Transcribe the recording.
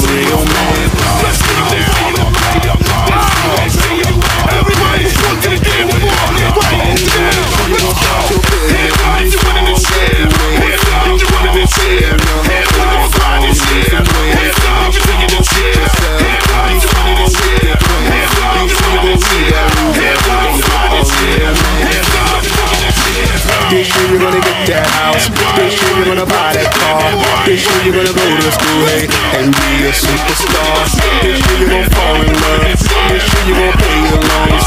get real man. Everybody's you you you gon' stay on. Make sure you you you get you're gonna get that house. Year you're gonna buy that car. Year you're gonna go to school, hey, and be a superstar. Year you're gonna fall in love. Year you're gonna pay your